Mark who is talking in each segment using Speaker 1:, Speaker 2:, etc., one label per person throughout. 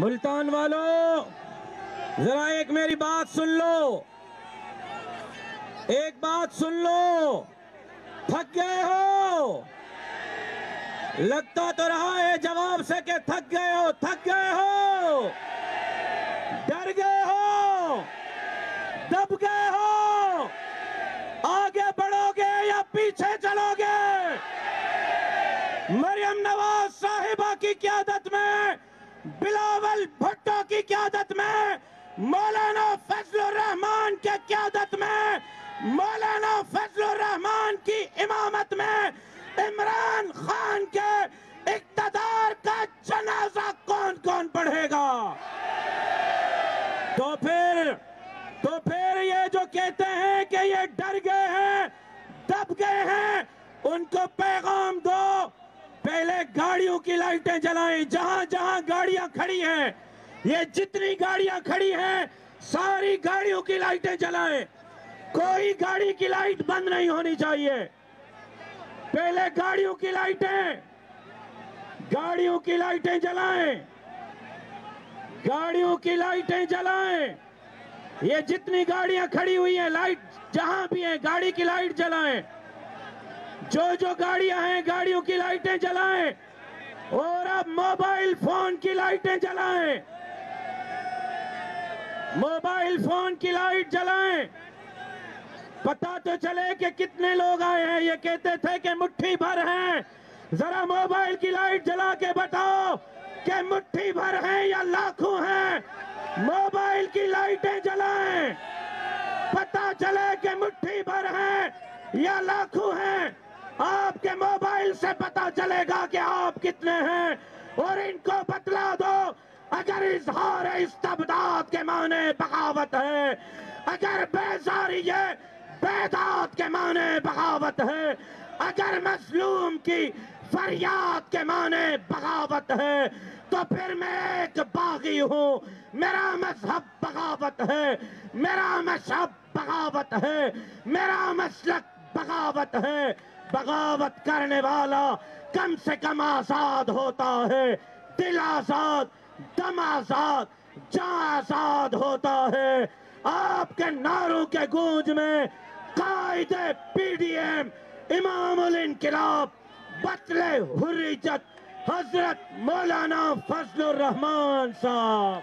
Speaker 1: मुल्तान वालों, जरा एक मेरी बात सुन लो। एक बात सुन लो। थक गए हो? लगता तो रहा है जवाब से कि थक गए हो। थक गए हो? डर गए हो? दब गए हो? आगे बढ़ोगे या पीछे चलोगे? मरियम नवाज़ साहिबा की क्यादत में बिलावल भुट्टो की क्यादत में, मौलाना फजल रहमान के क्यादत में, मौलाना फजल रहमान की इमामत में, इमरान खान के इकतदार का जनाजा कौन कौन पढ़ेगा? तो फिर तो फिर ये जो कहते हैं कि ये डर गए हैं, दब गए हैं, उनको पैगाम दो। पहले गाड़ियों की लाइटें जलाएँ, जहाँ जहाँ गाड़ियाँ खड़ी हैं, ये जितनी गाड़ियाँ खड़ी हैं, सारी गाड़ियों की लाइटें जलाएँ। कोई गाड़ी की लाइट बंद नहीं होनी चाहिए। पहले गाड़ियों की लाइटें, गाड़ियों की लाइटें जलाएँ, गाड़ियों की लाइटें जलाएँ। ये जितनी गाड़ियाँ खड़ी हुई हैं, लाइट जहाँ भी हैं, गाड़ी की लाइट जलाएँ। जो जो गाड़ियाँ हैं, गाड़ियों की लाइटें जलाएँ। और अब मोबाइल फ़ोन की लाइटें जलाएँ। मोबाइल फ़ोन की लाइट जलाएँ। पता तो चले कि कितने लोग आए हैं, ये कहते थे कि मुट्ठी भर हैं। जरा मोबाइल की लाइट जला के बताओ कि मुट्ठी भर हैं या लाखों हैं। मोबाइल की लाइटें जलाएँ। पता चले कि मुट्ठी भर हैं या लाखों हैं। मोबाइल से पता चलेगा कि आप कितने हैं। और इनको बतला दो, अगर इजहार इस्तबदाद के माने बगावत है। अगर बेजारी है बेदात के माने बगावत है। अगर मजलूम की फरियाद के माने बगावत है तो फिर मैं एक बागी हूँ। मेरा मज़हब बगावत है, मेरा मज़हब बगावत है, मेरा मसलक बगावत है। बगावत करने वाला कम से कम आज़ाद होता है। दिल आज़ाद, दम आज़ाद जा आज़ाद होता है। आपके नारों के गूंज में कायदे, पीडीएम, इमामुल इनकलाब, बतले हुर्रियत हज़रत मौलाना फजलुर रहमान साहब।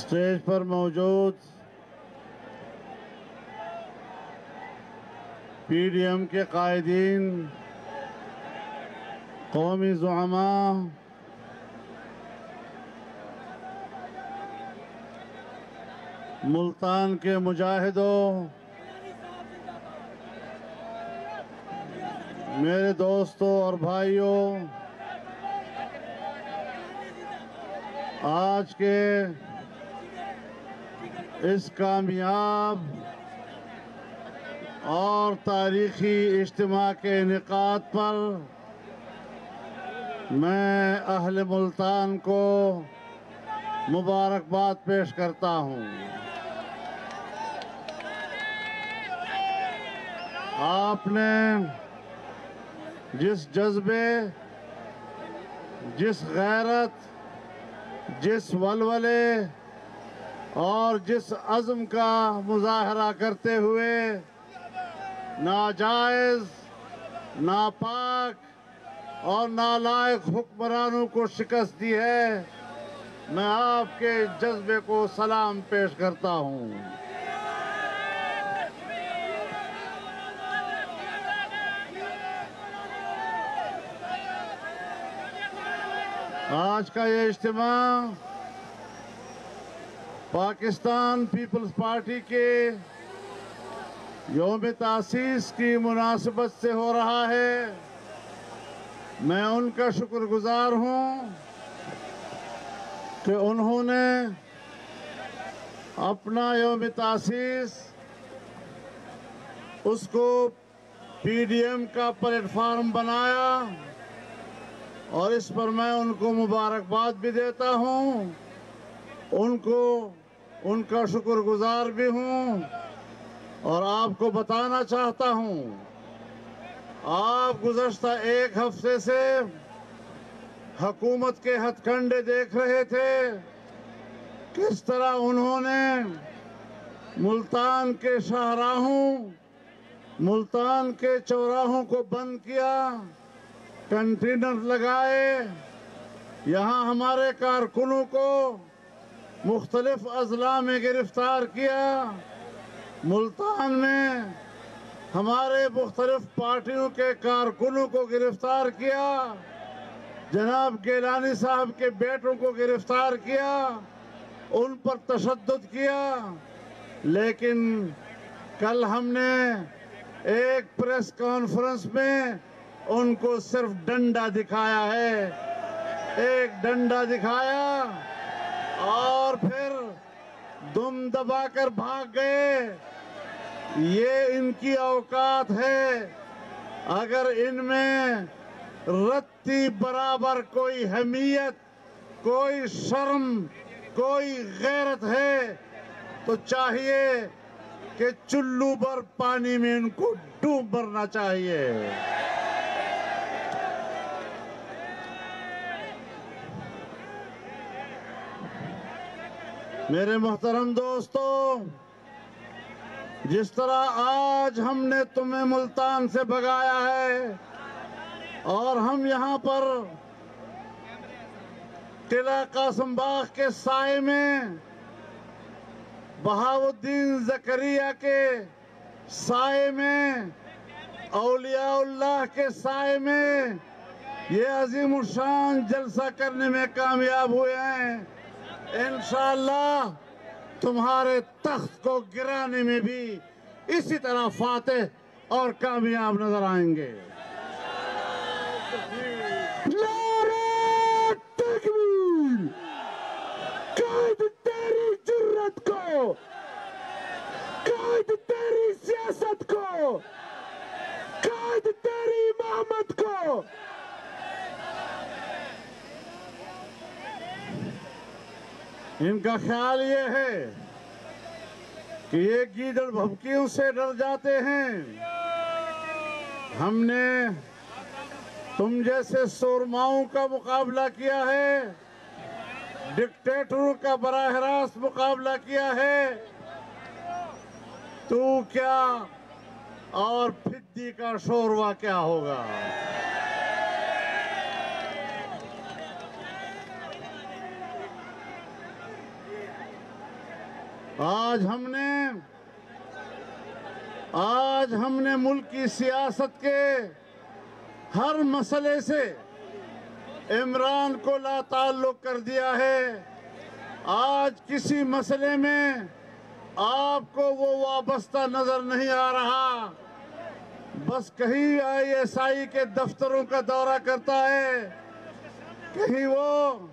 Speaker 2: स्टेज पर मौजूद पीडीएम के कायदीन कौमी जुआमा मुल्तान के मुजाहिदों, मेरे दोस्तों और भाइयों, आज के इस कामयाब और तारीखी इज्तम के इनका पर मैं अहल मुल्तान को मुबारकबाद पेश करता हूँ। आपने जिस जज्बे, जिस गैरत, जिस वलवले और जिस अज़म का मुजाहरा करते हुए नाजायज़, नापाक और नालायक हुक्मरानों को शिकस्त दी है मैं आपके जज्बे को सलाम पेश करता हूँ। आज का ये इज्तम पाकिस्तान पीपल्स पार्टी के योम तासीस की मुनासिबत से हो रहा है। मैं उनका शुक्रगुजार हूँ। कि उन्होंने अपना योम तासीस उसको पीडीएम का प्लेटफार्म बनाया और इस पर मैं उनको मुबारकबाद भी देता हूँ, उनको, उनका शुक्रगुजार भी हूँ और आपको बताना चाहता हूँ, आप गुजश्ता एक हफ़्ते से हुकूमत के हथकंडे देख रहे थे। किस तरह उन्होंने मुल्तान के शाहराहों, मुल्तान के चौराहों को बंद किया, कंटेनर लगाए। यहाँ हमारे कारकुनों को मुख्तलिफ़ अजला में गिरफ़्तार किया। मुल्तान में हमारे मुख्तलिफ़ पार्टियों के कारकुनों को गिरफ़्तार किया। जनाब गेलानी साहब के बेटों को गिरफ़्तार किया, उन पर तशद किया, लेकिन कल हमने एक प्रेस कॉन्फ्रेंस में उनको सिर्फ़ डंडा दिखाया है। एक डंडा दिखाया और फिर दुम दबाकर भाग गए। ये इनकी औकात है। अगर इनमें रत्ती बराबर कोई हमीयत कोई शर्म, कोई गैरत है तो चाहिए कि चुल्लू भर पानी में इनको डूब भरना चाहिए। मेरे मोहतरम दोस्तों, जिस तरह आज हमने तुम्हें मुल्तान से भगाया है और हम यहाँ पर किला कासम बाग के साय में बहाउद्दीन जकरिया के साय में, औलियाउल्लाह के साय में ये अजीम शान जलसा करने में कामयाब हुए हैं। इन तुम्हारे तख्त को गिराने में भी इसी तरह फातह और कामयाब नज़र आएँगे
Speaker 1: नारे तकबीर कैद तेरी जुर्रत को कैद तेरी सियासत को कैद तेरी मोहम्मद को
Speaker 2: इनका ख्याल ये है कि ये गीदड़ भभकियों से डर जाते हैं। हमने तुम जैसे सुरमाओं का मुकाबला किया है, डिक्टेटरों का बराह रास्त मुकाबला किया है, तू क्या और फिद्दी का शोरवा क्या होगा? आज हमने आज हमने मुल्क की सियासत के हर मसले से इमरान को ला ताल्लुक कर दिया है। आज किसी मसले में आपको वो वाबस्ता नज़र नहीं आ रहा। बस कहीं आईएसआई के दफ्तरों का दौरा करता है, कहीं वो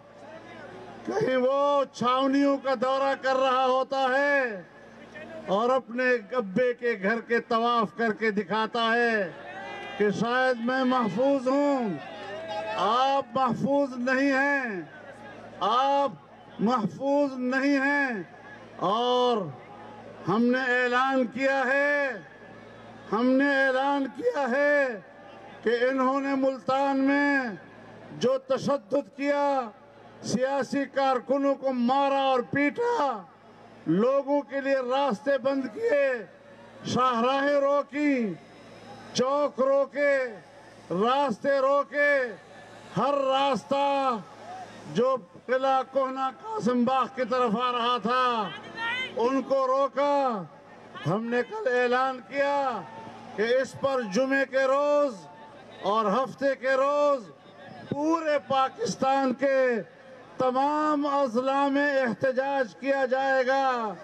Speaker 2: कहीं वो छावनियों का दौरा कर रहा होता है और अपने गब्बे के घर के तवाफ करके दिखाता है कि शायद मैं महफूज हूँ। आप महफूज नहीं हैं। आप महफूज नहीं हैं। और हमने ऐलान किया है, हमने ऐलान किया है कि इन्होंने मुल्तान में जो तशद्दुद किया सियासी कारकुनों को मारा और पीटा, लोगों के लिए रास्ते बंद किए, शाहराहें रोकी, चौक रोके, रास्ते रोके, हर रास्ता जो किला कोहना कासिम बाग की तरफ़ आ रहा था, उनको रोका। हमने कल ऐलान किया कि इस पर जुमे के रोज और हफ़्ते के रोज पूरे पाकिस्तान के तमाम अजला में एहतजाज किया जाएगा।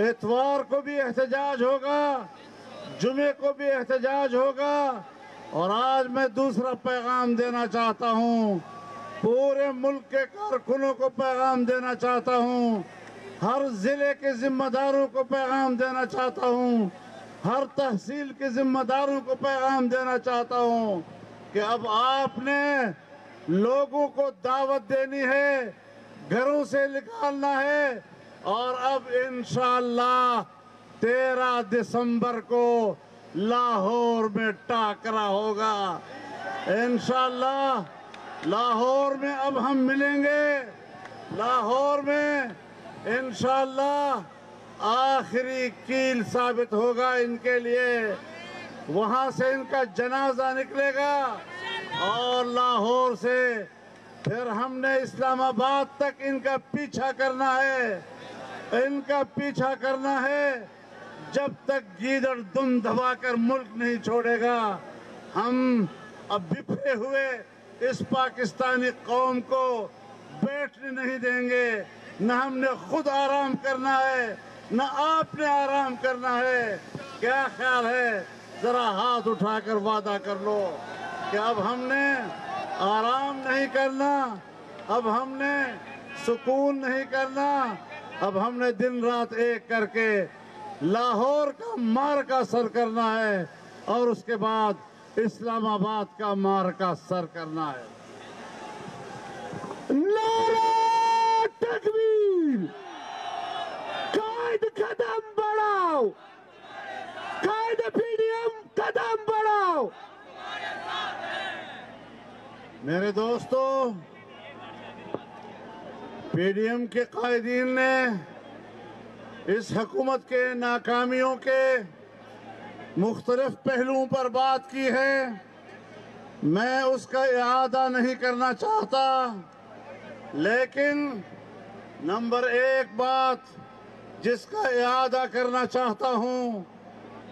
Speaker 2: एतवार को भी एहतजाज होगा, जुमे को भी एहतजाज होगा। और आज मैं दूसरा पैगाम देना चाहता हूँ। पूरे मुल्क के कारकुनों को पैगाम देना चाहता हूँ। हर ज़िले के जिम्मेदारों को पैगाम देना चाहता हूँ। हर तहसील के जिम्मेदारों को पैगाम देना चाहता हूँ कि अब आपने लोगों को दावत देनी है, घरों से निकालना है, और अब इंशाल्लाह तेरह दिसंबर को लाहौर में टाकरा होगा। इंशाल्लाह लाहौर में अब हम मिलेंगे। लाहौर में इंशाल्लाह आखिरी कील साबित होगा इनके लिए। वहाँ से इनका जनाजा निकलेगा। और लाहौर से फिर हमने इस्लामाबाद तक इनका पीछा करना है। इनका पीछा करना है। जब तक गीदड़ दुम दबाकर मुल्क नहीं छोड़ेगा, हम अब बिफरे हुए इस पाकिस्तानी कौम को बैठने नहीं देंगे। न हमने खुद आराम करना है, न आपने आराम करना है। क्या ख्याल है? जरा हाथ उठाकर वादा कर लो। कि अब हमने आराम नहीं करना, अब हमने सुकून नहीं करना, अब हमने दिन रात एक करके लाहौर का मार का सर करना है और उसके बाद इस्लामाबाद का मार का सर करना है।
Speaker 1: तकबीर! कायद कदम बढ़ाओ। कायद पीडीएम कदम बढ़ाओ
Speaker 2: मेरे दोस्तों पीडीएम के कायदीन ने इस हुकूमत के नाकामियों के मुख्तलिफ़ पहलुओं पर बात की है। मैं उसका इरादा नहीं करना चाहता, लेकिन नंबर एक बात जिसका इरादा करना चाहता हूँ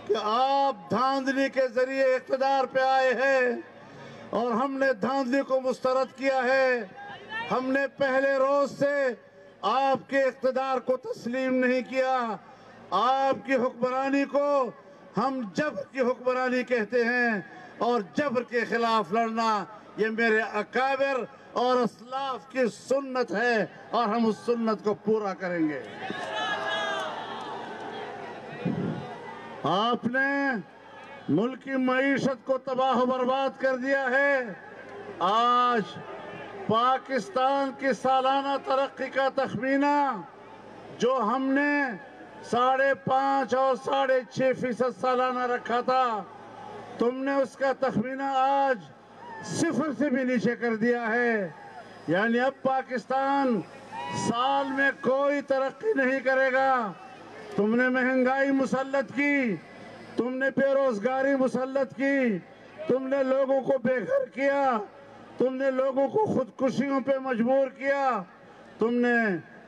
Speaker 2: कि आप धांधली के ज़रिए इकतदार पे आए हैं। और हमने धांधली को मुस्तरद किया है। हमने पहले रोज से आपके इकतदार को तस्लीम नहीं किया। आपकी हुक्मरानी को हम जबर की हुक्मरानी कहते हैं और जबर के खिलाफ लड़ना, ये मेरे अकाबिर और असलाफ की सुन्नत है और हम उस सुन्नत को पूरा करेंगे। आपने मुल्क की मीशत को तबाह बर्बाद कर दिया है। आज पाकिस्तान की सालाना तरक्की का तखमीना, जो हमने साढ़े पाँच और साढ़े छः फ़ीसद सालाना रखा था, तुमने उसका तखमीना आज सिफर से भी नीचे कर दिया है। यानी अब पाकिस्तान साल में कोई तरक्की नहीं करेगा। तुमने महँगाई मुसलत की तुमने बेरोजगारी मुसलत की, तुमने लोगों को बेघर किया, तुमने लोगों को खुदकुशियों पे मजबूर किया, तुमने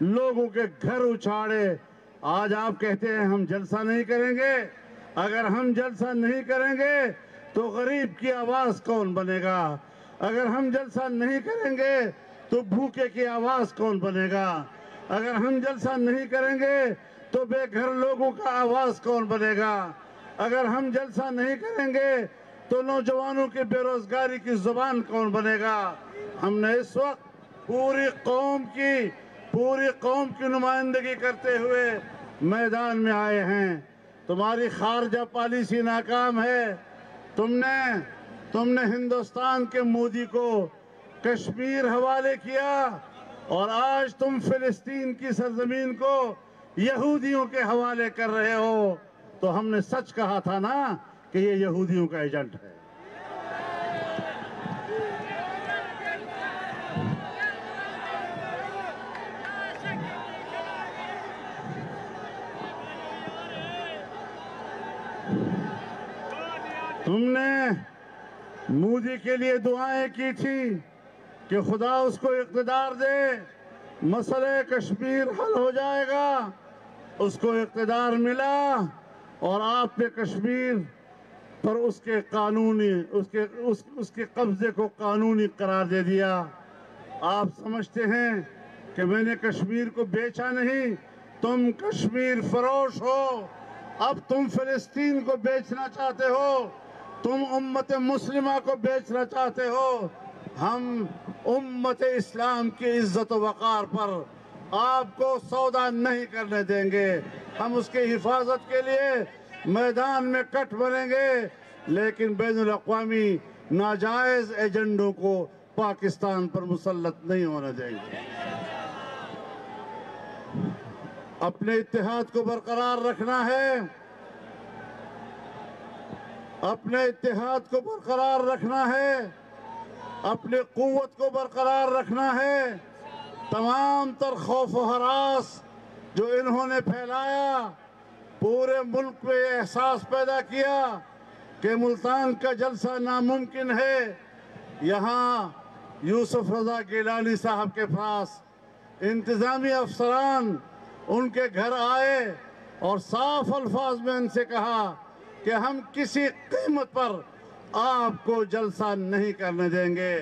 Speaker 2: लोगों के घर उछाड़े। आज आप कहते हैं हम जलसा नहीं करेंगे, अगर हम जलसा नहीं करेंगे तो गरीब की आवाज़ कौन बनेगा? अगर हम जलसा नहीं करेंगे तो भूखे की आवाज़ कौन बनेगा? अगर हम जलसा नहीं करेंगे तो बेघर लोगों का आवाज़ कौन बनेगा? अगर हम जलसा नहीं करेंगे तो नौजवानों की बेरोजगारी की ज़ुबान कौन बनेगा? हमने इस वक्त पूरी कौम की, पूरी कौम की नुमाइंदगी करते हुए मैदान में आए हैं। तुम्हारी खारजा पॉलिसी नाकाम है। तुमने तुमने हिंदुस्तान के मोदी को कश्मीर हवाले किया, और आज तुम फिलिस्तीन की सरजमीन को यहूदियों के हवाले कर रहे हो। तो हमने सच कहा था ना कि ये यहूदियों का एजेंट है। तुमने मोदी के लिए दुआएँ की थी कि खुदा उसको इकतदार दे, मसले कश्मीर हल हो जाएगा, उसको इकतदार मिला और आपने कश्मीर पर उसके कानूनी उसके उस, उसके कब्जे को कानूनी करार दे दिया। आप समझते हैं कि मैंने कश्मीर को बेचा नहीं तुम कश्मीर फरोश हो। अब तुम फिलिस्तीन को बेचना चाहते हो तुम उम्मत मुस्लिमा को बेचना चाहते हो। हम उम्मत इस्लाम की इज़्ज़त वक़ार पर आपको सौदा नहीं करने देंगे। हम उसकी हिफाजत के लिए मैदान में कट बनेंगे, लेकिन बैन अवी नाजायज एजेंडों को पाकिस्तान पर मुसलत नहीं होने देंगे। अपने इतिहाद को बरकरार रखना है। अपने इतिहाद को बरकरार रखना है। अपने कुवत को बरकरार रखना है। तमाम तर खौफ हरास जो इन्होंने फैलाया, पूरे मुल्क में एहसास पैदा किया कि मुल्तान का जलसा नामुमकिन है। यहाँ यूसुफ रजा गिलानी साहब के पास इंतज़ामी अफसरान उनके घर आए और साफ़ अल्फाज में उनसे कहा कि हम किसी कीमत पर आपको जलसा नहीं करने देंगे।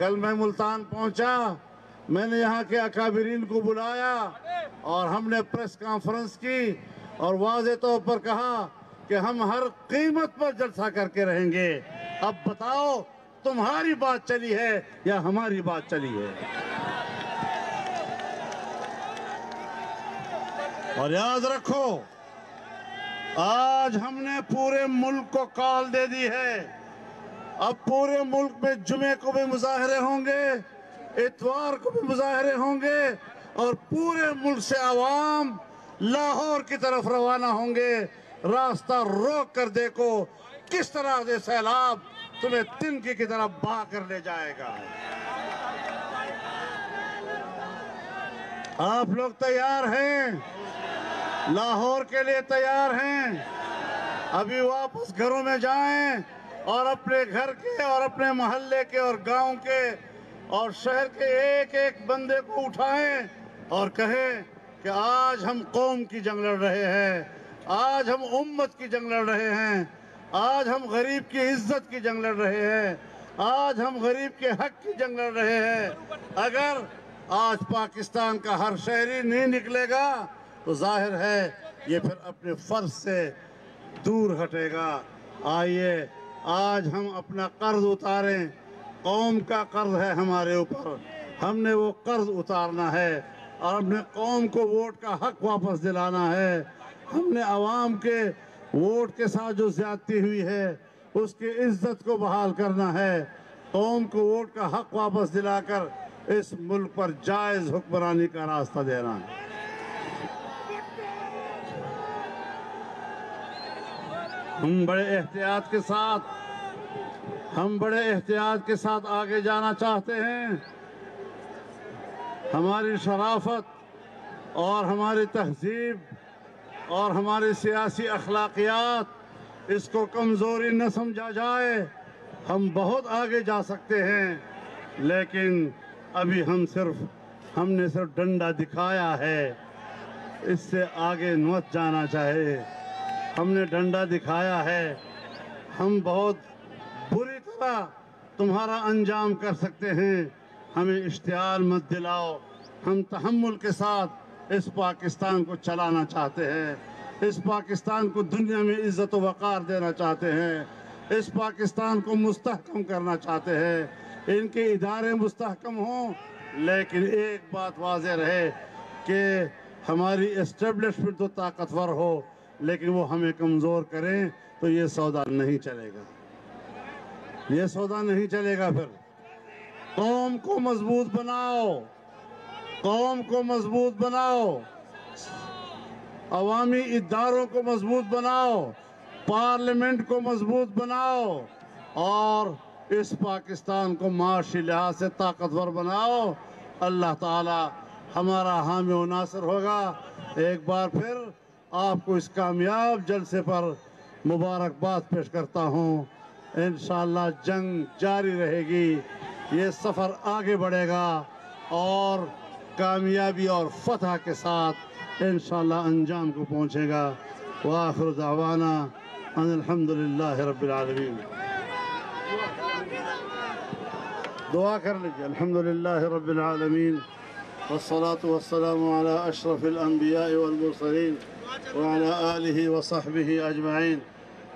Speaker 2: कल मैं मुल्तान पहुँचा मैंने यहाँ के अकाबरीन को बुलाया और हमने प्रेस कॉन्फ्रेंस की और वाज तौर पर कहा कि हम हर कीमत पर जलसा करके रहेंगे। अब बताओ, तुम्हारी बात चली है या हमारी बात चली है? और याद रखो, आज हमने पूरे मुल्क को कॉल दे दी है। अब पूरे मुल्क में जुमे को भी मुजाहरे होंगे। इतवार को भी मुजाहरे होंगे और पूरे मुल्क से आवाम लाहौर की तरफ़ रवाना होंगे। रास्ता रोक कर देखो किस तरह से सैलाब तुम्हें तिनकी की तरफ़ बहा कर ले जाएगा। आप लोग तैयार हैं? लाहौर के लिए तैयार हैं? अभी वापस घरों में जाएँ और अपने घर के और अपने मोहल्ले के और गाँव के और शहर के एक एक बंदे को उठाएँ और कहें कि आज हम कौम की जंग लड़ रहे हैं, आज हम उम्मत की जंग लड़ रहे हैं, आज हम गरीब की इज़्ज़त की जंग लड़ रहे हैं, आज हम गरीब के हक की जंग लड़ रहे हैं। अगर आज पाकिस्तान का हर शहरी नहीं निकलेगा तो ज़ाहिर है ये फिर अपने फ़र्ज़ से दूर हटेगा। आइए, आज हम अपना कर्ज उतारें कौम का कर्ज है हमारे ऊपर। हमने वो कर्ज उतारना है और अपने कौम को वोट का हक वापस दिलाना है। हमने आवाम के वोट के साथ जो ज्यादती हुई है, उसकी इज़्ज़त को बहाल करना है। कौम को वोट का हक वापस दिलाकर इस मुल्क पर जायज़ हुक्मरानी का रास्ता देना है। हम बड़े एहतियात के साथ हम बड़े एहतियात के साथ आगे जाना चाहते हैं। हमारी शराफत और हमारी तहजीब और हमारी सियासी अखलाकियात, इसको कमज़ोरी न समझा जाए। हम बहुत आगे जा सकते हैं, लेकिन अभी हम सिर्फ़, हमने सिर्फ़ डंडा दिखाया है। इससे आगे मत जाना चाहिए हमने डंडा दिखाया है। हम बहुत बुरी तरह तुम्हारा अंजाम कर सकते हैं। हमें इश्तिहार मत दिलाओ। हम तहमुल के साथ इस पाकिस्तान को चलाना चाहते हैं। इस पाकिस्तान को दुनिया में इज़्ज़त वक़ार देना चाहते हैं। इस पाकिस्तान को मुस्तहकम करना चाहते हैं। इनके इदारे मुस्तहकम हों, लेकिन एक बात वाज रहे कि हमारी इस्टेब्लिशमेंट तो ताकतवर हो, लेकिन वो हमें कमज़ोर करें तो ये सौदा नहीं चलेगा। ये सौदा नहीं चलेगा फिर। कौम को मज़बूत बनाओ। कौम को मज़बूत बनाओ। अवामी इदारों को मज़बूत बनाओ। पार्लियामेंट को मज़बूत बनाओ। और इस पाकिस्तान को माशी लिहाज से ताकतवर बनाओ। अल्लाह ताला हमारा हामी नासर होगा। एक बार फिर आपको इस कामयाब जलसे पर मुबारकबाद पेश करता हूँ। इन जंग जारी रहेगी। ये सफ़र आगे बढ़ेगा और कामयाबी और फतह के साथ इन अंजाम को पहुँचेगा। वाखिर दावाना अनिलहमदिल्ला रबालमीन दुआ कर लीजिए अलहमद रब्बिल आलमीन। वस्सलातु वस्सलामु अला अशरफिल अम्बिया आलि मुरसलीन। अजमाइन।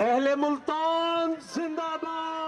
Speaker 3: अहले मुल्तान जिंदाबाद